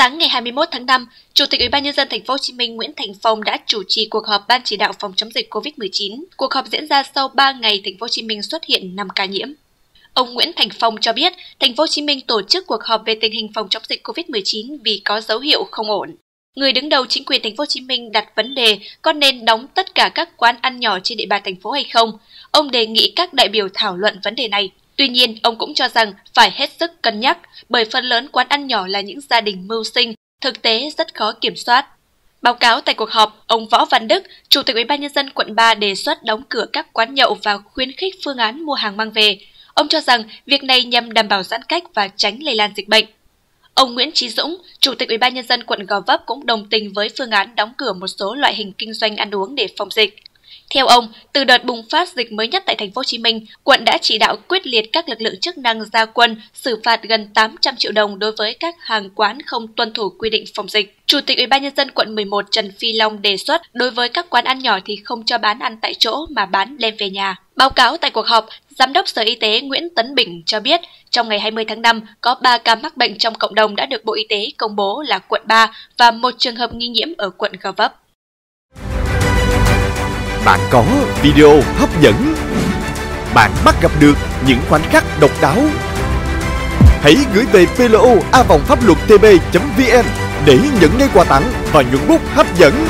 Sáng ngày 21 tháng 5, Chủ tịch Ủy ban nhân dân thành phố Hồ Chí Minh Nguyễn Thành Phong đã chủ trì cuộc họp ban chỉ đạo phòng chống dịch COVID-19. Cuộc họp diễn ra sau 3 ngày thành phố Hồ Chí Minh xuất hiện 5 ca nhiễm. Ông Nguyễn Thành Phong cho biết, thành phố Hồ Chí Minh tổ chức cuộc họp về tình hình phòng chống dịch COVID-19 vì có dấu hiệu không ổn. Người đứng đầu chính quyền thành phố Hồ Chí Minh đặt vấn đề có nên đóng tất cả các quán ăn nhỏ trên địa bàn thành phố hay không. Ông đề nghị các đại biểu thảo luận vấn đề này. Tuy nhiên, ông cũng cho rằng phải hết sức cân nhắc bởi phần lớn quán ăn nhỏ là những gia đình mưu sinh, thực tế rất khó kiểm soát. Báo cáo tại cuộc họp, ông Võ Văn Đức, Chủ tịch Ủy ban nhân dân quận 3 đề xuất đóng cửa các quán nhậu và khuyến khích phương án mua hàng mang về. Ông cho rằng việc này nhằm đảm bảo giãn cách và tránh lây lan dịch bệnh. Ông Nguyễn Chí Dũng, Chủ tịch Ủy ban nhân dân quận Gò Vấp cũng đồng tình với phương án đóng cửa một số loại hình kinh doanh ăn uống để phòng dịch. Theo ông, từ đợt bùng phát dịch mới nhất tại thành phố Hồ Chí Minh, quận đã chỉ đạo quyết liệt các lực lượng chức năng ra quân xử phạt gần 800 triệu đồng đối với các hàng quán không tuân thủ quy định phòng dịch. Chủ tịch Ủy ban nhân dân quận 11 Trần Phi Long đề xuất đối với các quán ăn nhỏ thì không cho bán ăn tại chỗ mà bán đem về nhà. Báo cáo tại cuộc họp, Giám đốc Sở Y tế Nguyễn Tấn Bình cho biết, trong ngày 20 tháng 5, có 3 ca mắc bệnh trong cộng đồng đã được Bộ Y tế công bố là quận 3 và một trường hợp nghi nhiễm ở quận Gò Vấp. Bạn có video hấp dẫn. Bạn bắt gặp được những khoảnh khắc độc đáo. Hãy gửi về plo a vòng pháp luật tb.vn để nhận ngay quà tặng và những bút hấp dẫn.